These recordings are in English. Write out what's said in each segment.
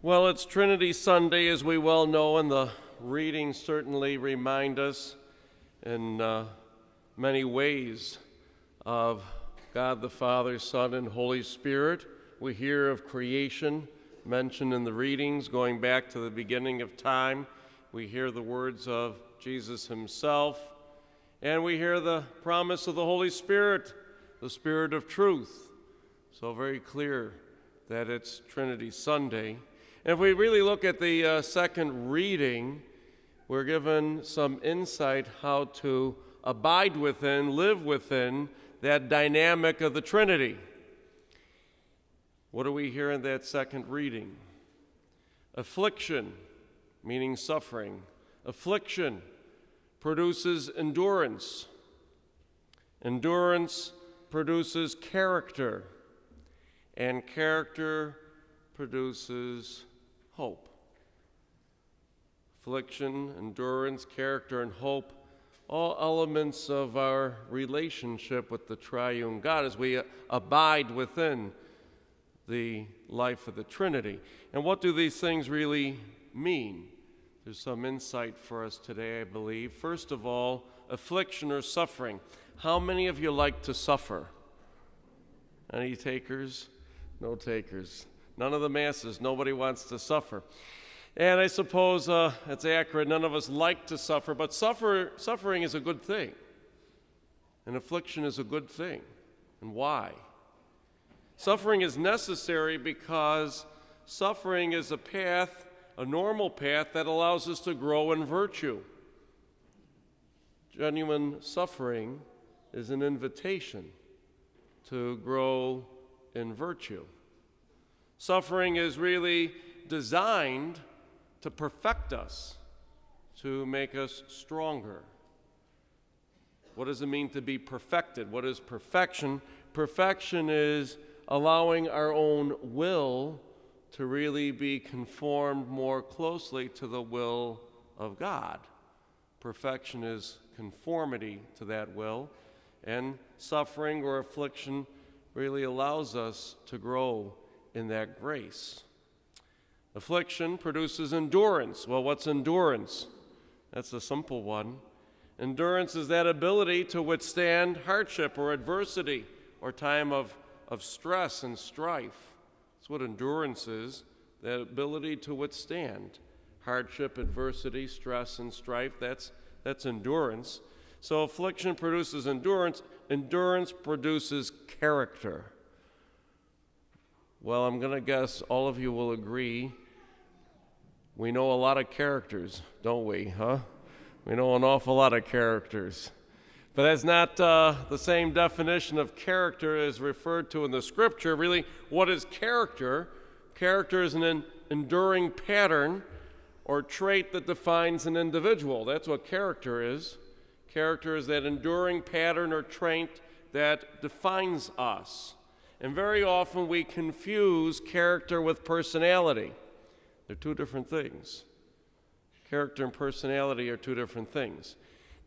Well, it's Trinity Sunday, as we well know, and the readings certainly remind us in uh, many ways of God the Father, Son, and Holy Spirit. We hear of creation mentioned in the readings, going back to the beginning of time. We hear the words of Jesus himself, and we hear the promise of the Holy Spirit, the Spirit of truth. So, very clear that it's Trinity Sunday. If we really look at the uh, second reading, we're given some insight how to abide within, live within that dynamic of the Trinity. What do we hear in that second reading? Affliction, meaning suffering. Affliction produces endurance. Endurance produces character. And character produces hope. Affliction, endurance, character, and hope, all elements of our relationship with the triune God as we abide within the life of the Trinity. And what do these things really mean? There's some insight for us today, I believe. First of all, affliction or suffering. How many of you like to suffer? Any takers? No takers. None of the masses. Nobody wants to suffer. And I suppose uh, it's accurate. None of us like to suffer, but suffer, suffering is a good thing. And affliction is a good thing. And why? Suffering is necessary because suffering is a path, a normal path, that allows us to grow in virtue. Genuine suffering is an invitation to grow in virtue. Suffering is really designed to perfect us, to make us stronger. What does it mean to be perfected? What is perfection? Perfection is allowing our own will to really be conformed more closely to the will of God. Perfection is conformity to that will, and suffering or affliction really allows us to grow in that grace. Affliction produces endurance. Well, what's endurance? That's a simple one. Endurance is that ability to withstand hardship or adversity or time of, of stress and strife. That's what endurance is that ability to withstand hardship, adversity, stress, and strife. That's, that's endurance. So affliction produces endurance, endurance produces character. Well, I'm going to guess all of you will agree. We know a lot of characters, don't we, huh? We know an awful lot of characters. But that's not uh, the same definition of character as referred to in the scripture. Really, what is character? Character is an enduring pattern or trait that defines an individual. That's what character is. Character is that enduring pattern or trait that defines us. And very often we confuse character with personality. They're two different things. Character and personality are two different things.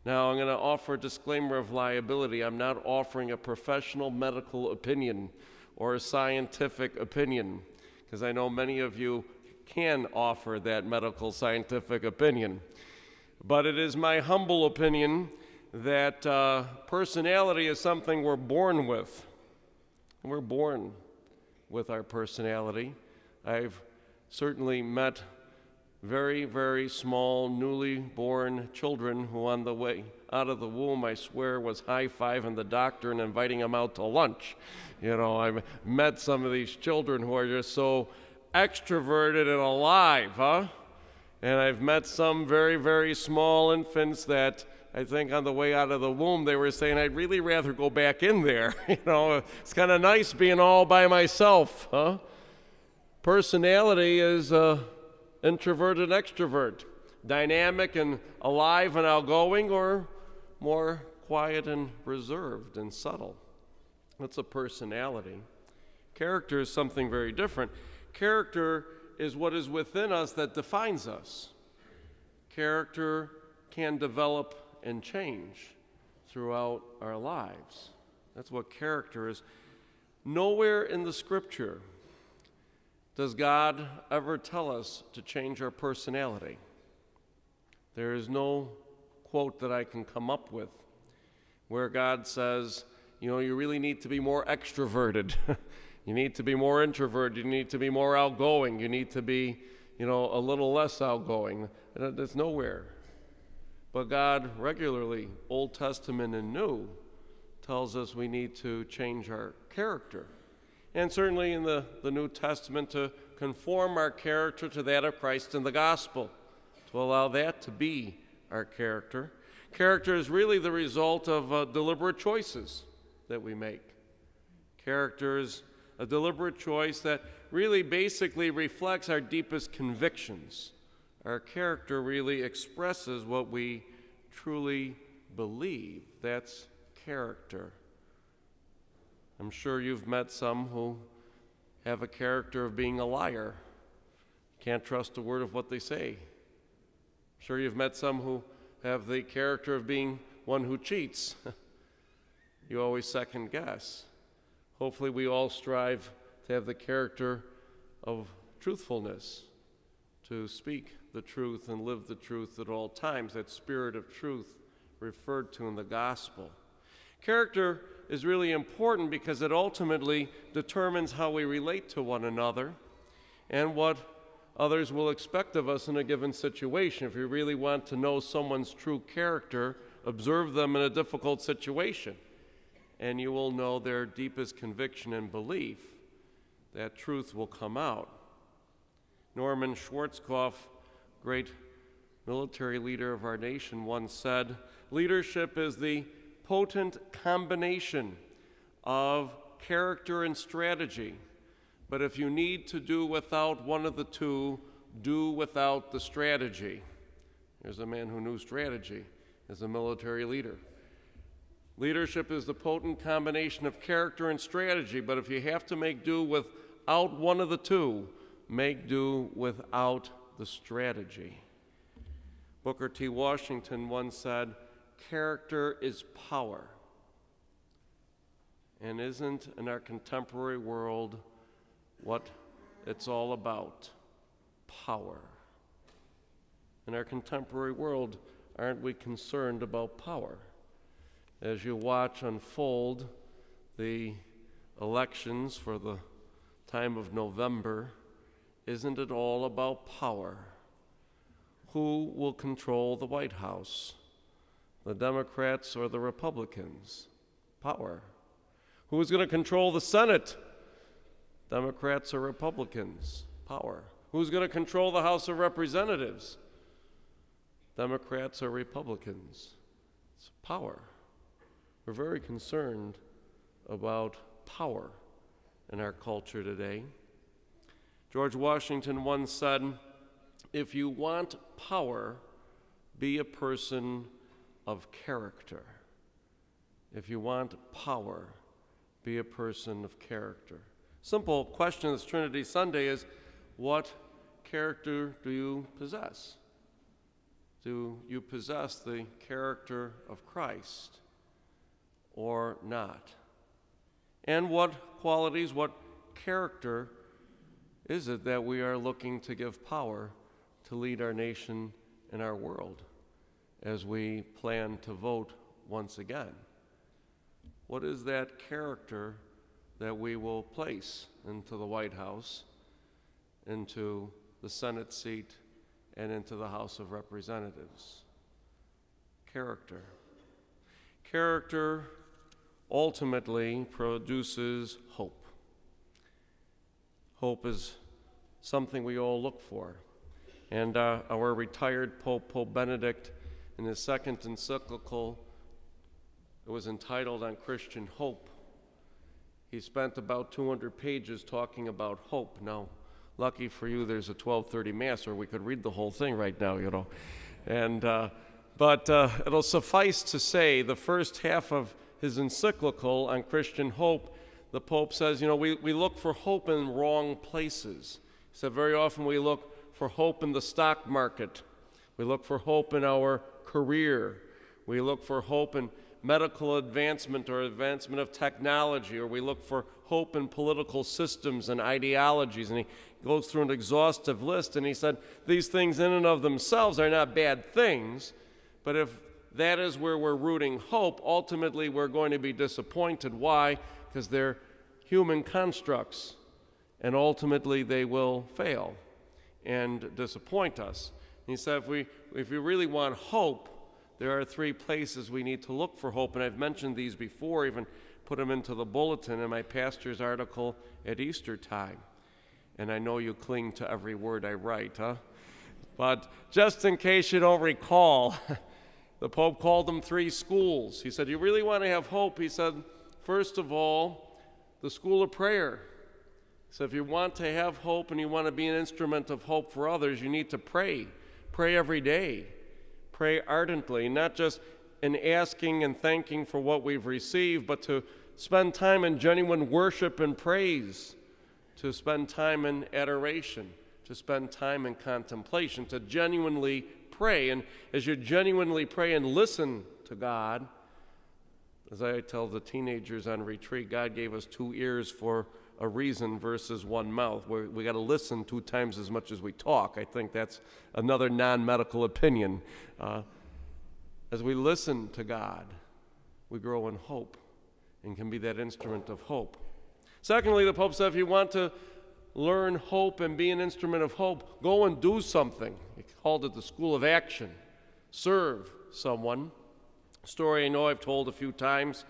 Now, I'm going to offer a disclaimer of liability. I'm not offering a professional medical opinion or a scientific opinion, because I know many of you can offer that medical scientific opinion. But it is my humble opinion that uh, personality is something we're born with. We're born with our personality. I've certainly met very, very small, newly born children who, on the way out of the womb, I swear, was high fiving the doctor and inviting him out to lunch. You know, I've met some of these children who are just so extroverted and alive, huh? And I've met some very, very small infants that I think on the way out of the womb, they were saying, I'd really rather go back in there. you know, it's kind of nice being all by myself, huh? Personality is uh, introvert and extrovert, dynamic and alive and outgoing, or more quiet and reserved and subtle. That's a personality. Character is something very different. Character is what is within us that defines us. Character can develop and change throughout our lives. That's what character is. Nowhere in the scripture Does God ever tell us to change our personality? There is no quote that I can come up with where God says, you know, you really need to be more extroverted. you need to be more introverted. You need to be more outgoing. You need to be, you know, a little less outgoing. There's nowhere. But God regularly, Old Testament and New, tells us we need to change our character. And certainly in the, the New Testament, to conform our character to that of Christ in the gospel, to allow that to be our character. Character is really the result of uh, deliberate choices that we make. Character is a deliberate choice that really basically reflects our deepest convictions. Our character really expresses what we truly believe. That's character. I'm sure you've met some who have a character of being a liar. Can't trust a word of what they say. I'm sure you've met some who have the character of being one who cheats. you always second guess. Hopefully, we all strive to have the character of truthfulness, to speak the truth and live the truth at all times, that spirit of truth referred to in the gospel. Character is really important because it ultimately determines how we relate to one another and what others will expect of us in a given situation. If you really want to know someone's true character, observe them in a difficult situation, and you will know their deepest conviction and belief. That truth will come out. Norman Schwarzkopf, great military leader of our nation, once said Leadership is the potent combination of character and strategy. But if you need to do without one of the two, do without the strategy. There's a man who knew strategy as a military leader. Leadership is the potent combination of character and strategy, but if you have to make do without one of the two, make do without the strategy. Booker T. Washington once said, character is power. And isn't in our contemporary world what it's all about? Power. In our contemporary world, aren't we concerned about power? As you watch unfold the elections for the time of November, isn't it all about power? Who will control the White House? the Democrats or the Republicans? Power. Who's going to control the Senate? Democrats or Republicans? Power. Who's going to control the House of Representatives? Democrats or Republicans? It's power. We're very concerned about power in our culture today. George Washington once said, If you want power, be a person of character. If you want power, be a person of character. Simple question this Trinity Sunday is what character do you possess? Do you possess the character of Christ or not? And what qualities, what character is it that we are looking to give power to lead our nation and our world? as we plan to vote once again? What is that character that we will place into the White House, into the Senate seat, and into the House of Representatives? Character. Character ultimately produces hope. Hope is something we all look for. And uh, our retired Pope, Pope Benedict, in his second encyclical, it was entitled On Christian Hope. He spent about 200 pages talking about hope. Now, lucky for you, there's a 12:30 mass, or we could read the whole thing right now, you know. And uh, but uh, it'll suffice to say, the first half of his encyclical on Christian hope, the Pope says, you know, we, we look for hope in wrong places. Said, very often we look for hope in the stock market. We look for hope in our career. We look for hope in medical advancement or advancement of technology, or we look for hope in political systems and ideologies. And he goes through an exhaustive list and he said, These things in and of themselves are not bad things, but if that is where we're rooting hope, ultimately we're going to be disappointed. Why? Because they're human constructs, and ultimately they will fail and disappoint us. And he said, if we, if we really want hope, there are three places we need to look for hope, and I've mentioned these before, even put them into the bulletin in my pastor's article at Easter time. And I know you cling to every word I write, huh? But just in case you don't recall, the Pope called them three schools. He said, You really want to have hope? He said, First of all, the school of prayer. So if you want to have hope and you want to be an instrument of hope for others, you need to pray. Pray every day. Pray ardently, not just in asking and thanking for what we've received, but to spend time in genuine worship and praise, to spend time in adoration, to spend time in contemplation, to genuinely pray. And as you genuinely pray and listen to God, as I tell the teenagers on retreat, God gave us two ears for a reason versus one mouth. We're, we got to listen two times as much as we talk. I think that's another non medical opinion. Uh, as we listen to God, we grow in hope and can be that instrument of hope. Secondly, the Pope said if you want to learn hope and be an instrument of hope, go and do something. He called it the school of action. Serve someone. Story I know I've told a few times.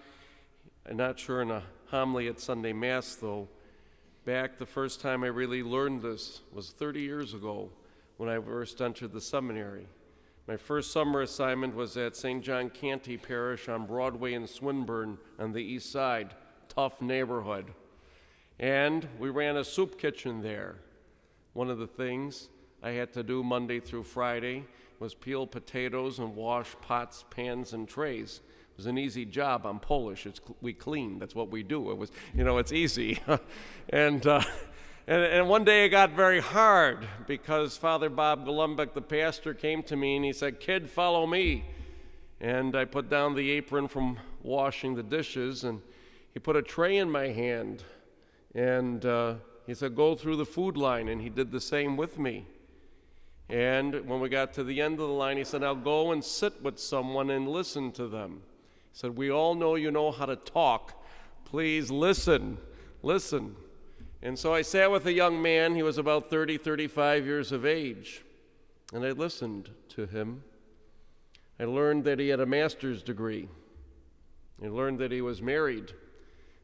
I'm not sure in a homily at Sunday Mass, though. Back the first time I really learned this was 30 years ago when I first entered the seminary. My first summer assignment was at St. John Kanty Parish on Broadway in Swinburne on the east side, tough neighborhood. And we ran a soup kitchen there. One of the things I had to do Monday through Friday was peel potatoes and wash pots, pans, and trays. It was an easy job. I'm Polish. It's, we clean. That's what we do. It was, you know, it's easy. and, uh, and, and one day it got very hard because Father Bob Golumbek, the pastor, came to me and he said, Kid, follow me. And I put down the apron from washing the dishes and he put a tray in my hand and uh, he said, Go through the food line. And he did the same with me. And when we got to the end of the line, he said, Now go and sit with someone and listen to them. Said, We all know you know how to talk. Please listen. Listen. And so I sat with a young man. He was about 30, 35 years of age. And I listened to him. I learned that he had a master's degree. I learned that he was married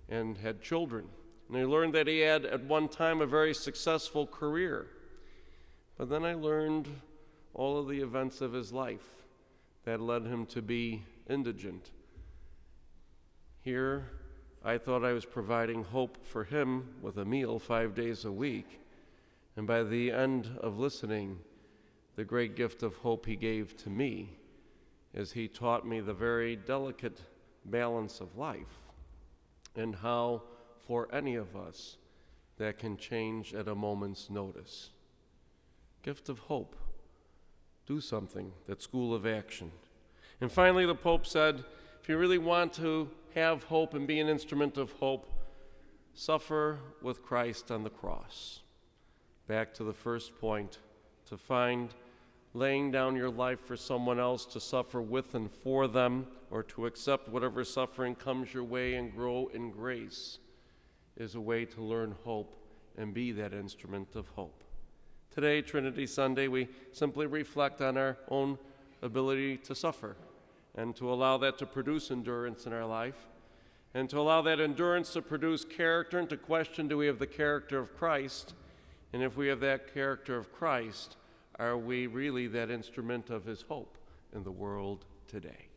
and had children. And I learned that he had at one time a very successful career. But then I learned all of the events of his life that led him to be indigent here, I thought I was providing hope for him with a meal five days a week. And by the end of listening, the great gift of hope he gave to me is he taught me the very delicate balance of life and how, for any of us, that can change at a moment's notice. Gift of hope. Do something, that school of action. And finally, the Pope said, if you really want to have hope and be an instrument of hope, suffer with Christ on the cross. Back to the first point to find laying down your life for someone else to suffer with and for them, or to accept whatever suffering comes your way and grow in grace, is a way to learn hope and be that instrument of hope. Today, Trinity Sunday, we simply reflect on our own ability to suffer and to allow that to produce endurance in our life, and to allow that endurance to produce character and to question do we have the character of Christ? And if we have that character of Christ, are we really that instrument of his hope in the world today?